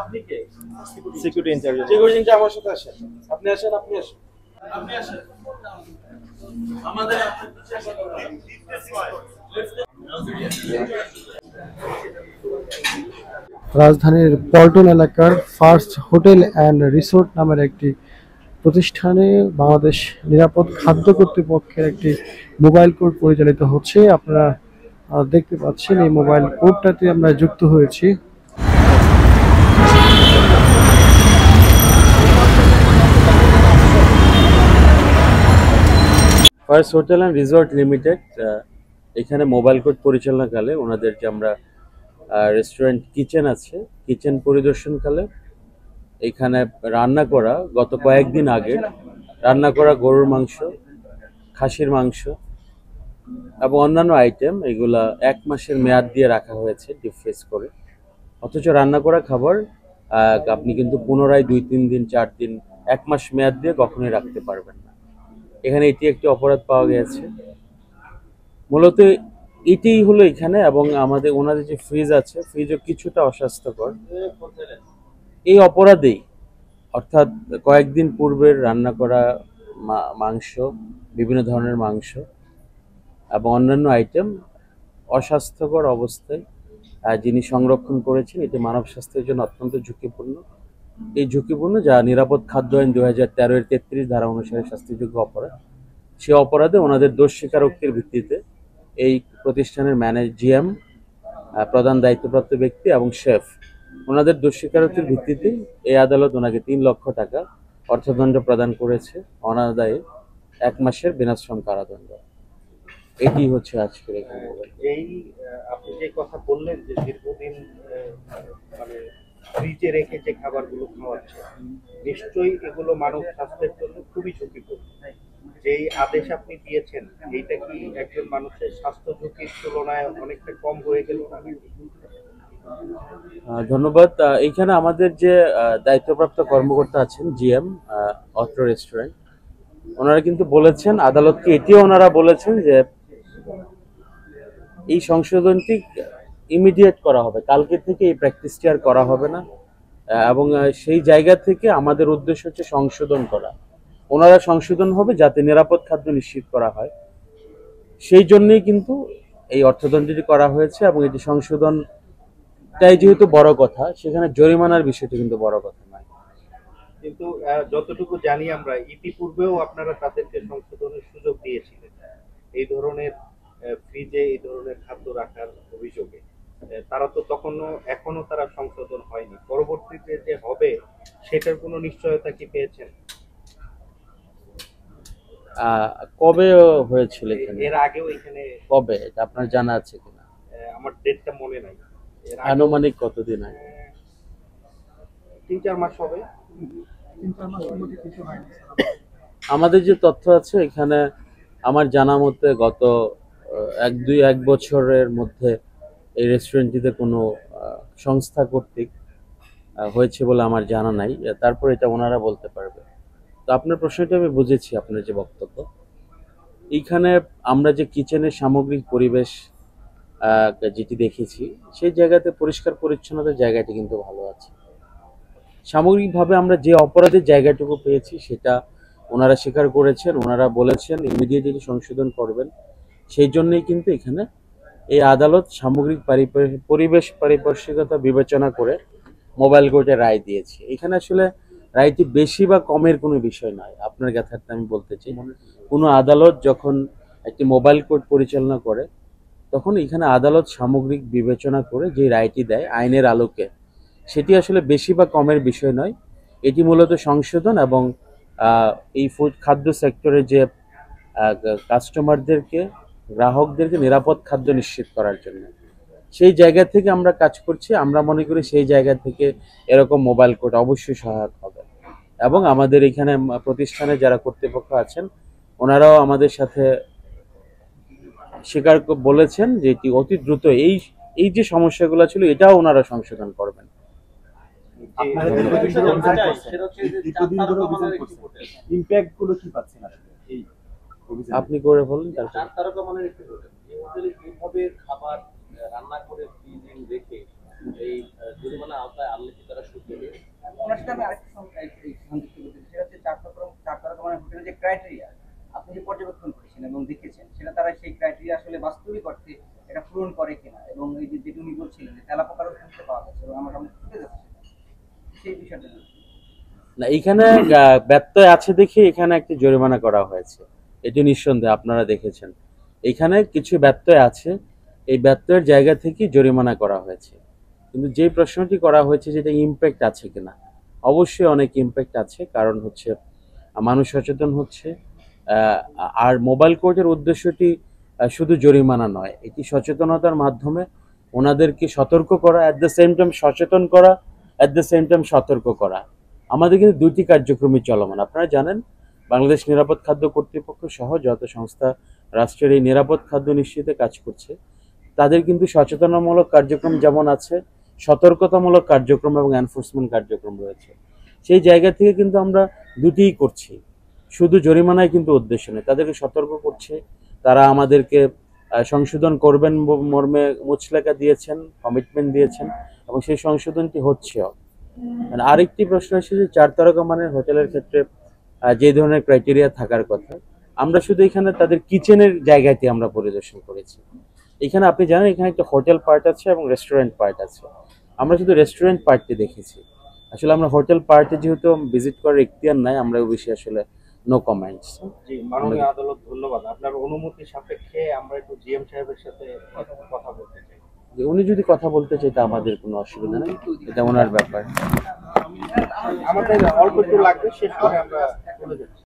আপনি কে? Security incharge security incharge আমার সাথে আসেন। আপনি আসেন আপনি আসেন। আপনি আসেন। আমাদের রাজধানীর পল্টন এলাকার ফার্স্ট হোটেল অ্যান্ড রিসোর্ট নামের একটি প্রতিষ্ঠানে বাংলাদেশ নিরাপদ খাদ্য কর্তৃপক্ষের একটি মোবাইল কোড পরিচালিত হচ্ছে। আপনারা দেখতে পাচ্ছেন এই মোবাইল কোডটাতে আমরা যুক্ত হয়েছি। First hotel and resort limited এখানে মোবাইল কোড পরিচালনাকালে ওনাদের যে আমরা রেস্টুরেন্ট কিচেন আছে কিচেন পরিদর্শনকালে। এখানে রান্না করা গত কয়েকদিন আগে রান্না করা গরুর মাংস, খাসির মাংস এবং অন্যান্য আইটেম এগুলা এক মাসের মেয়াদ দিয়ে রাখা হয়েছে ডিপ ফ্রিজ করে। অথচ রান্না করা খাবার আপনি কিন্তু পুনরায় দুই তিন দিন, চার দিন, এক মাস মেয়াদ দিয়ে কখনোই রাখতে পারবেন না। এখানে এটি একটি অপরাধ পাওয়া গেছে। মূলত এটিই হলো এখানে এবং আমাদের ওনাদের যে ফ্রিজ আছে ফ্রিজও কিছুটা অস্বাস্থ্যকর। এই অপরাধেই, অর্থাৎ কয়েকদিন পূর্বের রান্না করা মাংস, বিভিন্ন ধরনের মাংস এবং অন্যান্য আইটেম অস্বাস্থ্যকর অবস্থায় যিনি সংরক্ষণ করেছেন, এটি মানব স্বাস্থ্যের জন্য অত্যন্ত ঝুঁকিপূর্ণ। এই ঝুঁকিপূর্ণ যা নিরাপদ খাদ্য আইন দু হাজার তেরো এর তেত্রিশ ধারা অনুসারে শাস্তিযোগ্য অপরাধ। সে অপরাধে ওনাদের দোষ স্বীকারোক্তির ভিত্তিতে এই প্রতিষ্ঠানের ম্যানেজ জিএম প্রধান দায়িত্বপ্রাপ্ত ব্যক্তি এবং শেফ, ওনাদের দোষ স্বীকারোক্তির ভিত্তিতে এই আদালত ওনাকে তিন লক্ষ টাকা অর্থদণ্ড প্রদান করেছে অনাদায়ে এক মাসের বিনাশ্রম কারাদণ্ড। এটি হচ্ছে আজকের এখানে মোবাইল এই আপনি যে কথা বললেন যে দীর্ঘদিন মানে ফ্রিজে রেখে যে খাবারগুলো খাওয়াচ্ছে নিশ্চয়ই এগুলো মানব স্বাস্থ্যের জন্য খুবই ঝুঁকিপূর্ণ। যেই আদেশ আপনি দিয়েছেন এইটা কি একজন মানুষের স্বাস্থ্য ঝুঁকির তুলনায় অনেকটা কম হয়ে গেল? না ধন্যবাদ। এইখানে আমাদের যে দায়িত্বপ্রাপ্ত কর্মকর্তা আছেন জিএম অত্র রেস্টুরেন্ট ওনারা কিন্তু বলেছেন আদালতকে এটিও ওনারা বলেছেন যে এই সংশোধনটি ইমিডিয়েট করা হবে। কালকে থেকে এই প্র্যাকটিসটি আর করা হবে না। এবং সেই জায়গা থেকে আমাদের উদ্দেশ্য হচ্ছে সংশোধন করা। ওনারা সংশোধন হবে যাতে নিরাপদ খাদ্য নিশ্চিত করা হয়। সেই জন্যই কিন্তু এই অর্থদণ্ডটি করা হয়েছে এবং এটি সংশোধনটাই যেহেতু বড় কথা, সেখানে জরিমানার বিষয়টি কিন্তু বড় কথা নয়। কিন্তু যতটুকু জানি আমরা, ইতিপূর্বেও আপনারা তাদেরকে সংশোধনের সুযোগ দিয়েছিলেন। এই ধরনের ফ্রিজে এই ধরনের খাদ্য রাখার অভিযোগে। তারা তো তখনও এখনও তারা সংশোধন হয়নি। পরবর্তীতে যে হবে সেটার কোনো নিশ্চয়তা কি পেয়েছেন? আহ, কবে হয়েছিল এখানে? এর আগেও এখানে কবে? এটা আপনার জানা আছে কিনা? আহ, আমার ডেটটা মনে নাই। এর আনুমানিক কতদিন আগে? তিন চার মাস হবে। আমাদের যে তথ্য আছে এখানে আমার জানা মতে গত এক দুই এক বছরের মধ্যে এই রেস্টুরেন্টটিতে কোনো সংস্থা কর্তৃক হয়েছে বলে আমার জানা নাই। তারপর এটা ওনারা বলতে পারবে। তো আপনার প্রশ্নটি আমি বুঝেছি, আপনার যে বক্তব্য। এইখানে আমরা যে কিচেনের সামগ্রিক পরিবেশ যেটি দেখেছি, সেই জায়গাতে পরিষ্কার পরিচ্ছন্নতার জায়গাটি কিন্তু ভালো আছে। সামগ্রিকভাবে আমরা যে অপরাধের জায়গাটুকু পেয়েছি, সেটা ওনারা স্বীকার করেছেন, ওনারা বলেছেন ইমিডিয়েটলি সংশোধন করবেন। সেই জন্যই কিন্তু এখানে এই আদালত সামগ্রিক পরিবেশ পারিপার্শ্বিকতা বিবেচনা করে মোবাইল কোর্টে রায় দিয়েছে। এখানে আসলে রায়টি বেশি বা কমের কোনো বিষয় নয়। আপনার কথাটা আমি বলতে চাই, কোনো আদালত যখন একটি মোবাইল কোর্ট পরিচালনা করে, তখন এখানে আদালত সামগ্রিক বিবেচনা করে যে রায়টি দেয় আইনের আলোকে, সেটি আসলে বেশি বা কমের বিষয় নয়। এটি মূলত সংশোধন এবং এই ফুড, খাদ্য সেক্টরে যে কাস্টমারদেরকে গ্রাহকদেরকে নিরাপদ খাদ্য নিশ্চিত করার জন্য। সেই জায়গা থেকে আমরা কাজ করছি আমরা মনে করি সেই জায়গা থেকে এরকম মোবাইল কোড অবশ্যই সহায়ক হবে। এবং আমাদের এখানে প্রতিষ্ঠানে যারা কর্তৃপক্ষ আছেন ওনারাও আমাদের সাথে স্বীকার বলেছেন যে এটি অতি দ্রুত এই এই যে সমস্যাগুলো ছিল এটাও ওনারা সংশোধন করবেন। ইম্প্যাক্টগুলো কি পাচ্ছেন আসলে? এই আপনি করে বলুন তার তারকা মানের একটু প্রোডাক্ট এই হোটেলে কীভাবে খাবার রান্না করে ফ্রিজিং রেখে এই জরিমানা আওতায় আনলে কি তারা সুযোগ ওনার সাথে আমি আরেকটা সংযুক্ত বলতে সেটা হচ্ছে চার তারকা চার তারকা মানে হোটেলের যে ক্রাইটেরিয়া আপনি যে পর্যবেক্ষণ করেছেন এবং দেখেছেন সেটা তারা সেই ক্রাইটেরিয়া আসলে বাস্তবিক অর্থে এটা পূরণ করে কিনা এবং এই যে যে উনি বলছিলেন যে তেলা পোকারও শুনতে পাওয়া গেছে এবং আমার সামনে শুনতে যাচ্ছে সেই বিষয়টা না এখানে ব্যত্যয় আছে দেখে এখানে একটি জরিমানা করা হয়েছে। এটি নিঃসন্দেহে আপনারা দেখেছেন। এখানে কিছু ব্যত্যয় আছে। এই ব্যত্যয়ের জায়গা থেকে জরিমানা করা হয়েছে। কিন্তু যে প্রশ্নটি করা হয়েছে যেটা ইম্প্যাক্ট আছে কিনা? অবশ্যই অনেক ইম্প্যাক্ট আছে। কারণ হচ্ছে, মানুষ সচেতন হচ্ছে। আর মোবাইল কোর্টের উদ্দেশ্যটি শুধু জরিমানা নয়। এটি সচেতনতার মাধ্যমে ওনাদেরকে সতর্ক করা অ্যাট দ্য সেম টাইম সচেতন করা অ্যাট দ্য সেম টাইম সতর্ক করা। আমাদের কিন্তু দুটি কার্যক্রমই চলমান। আপনারা জানেন বাংলাদেশ নিরাপদ খাদ্য কর্তৃপক্ষ সহ যত সংস্থা রাষ্ট্রের এই নিরাপদ খাদ্য নিশ্চিতে কাজ করছে, তাদের কিন্তু সচেতনামূলক কার্যক্রম যেমন আছে, সতর্কতামূলক কার্যক্রম এবং এনফোর্সমেন্ট কার্যক্রম রয়েছে। সেই জায়গা থেকে কিন্তু আমরা দুটিই করছি। শুধু জরিমানায় কিন্তু উদ্দেশ্য নেই তাদেরকে সতর্ক করছে, তারা আমাদেরকে সংশোধন করবেন মর্মে মুচলেখা দিয়েছেন কমিটমেন্ট দিয়েছেন এবং সেই সংশোধনটি হচ্ছেও। আর আরেকটি প্রশ্ন এসেছে চার তারকা মানের হোটেলের ক্ষেত্রে যে ধরনের ক্রাইটেরিয়া থাকার কথা। আমরা শুধু এখানে তাদের কিচেনের জায়গাতে আমরা পরিদর্শন করেছি। এখানে আপনি জানেন এখানে একটা হোটেল পার্ট আছে এবং রেস্টুরেন্ট পার্ট আছে। আমরা শুধু রেস্টুরেন্ট পার্টটি দেখেছি। আসলে আমরা হোটেল পার্টে যেহেতু ভিজিট করার এখতিয়ার নাই আমরা ওই বিষয়ে আসলে নো কমেন্টস জি মাননীয় আদালত ধন্যবাদ। আপনার অনুমতি সাপেক্ষে আমরা একটু জিএম সাহেবের সাথে কথা বলতে চাই। যে উনি যদি কথা বলতে চাই তা আমাদের কোনো অসুবিধা নেই। এটা ওনার ব্যাপার। আমাদের অল্প একটু লাগবে শেষ করে আমরা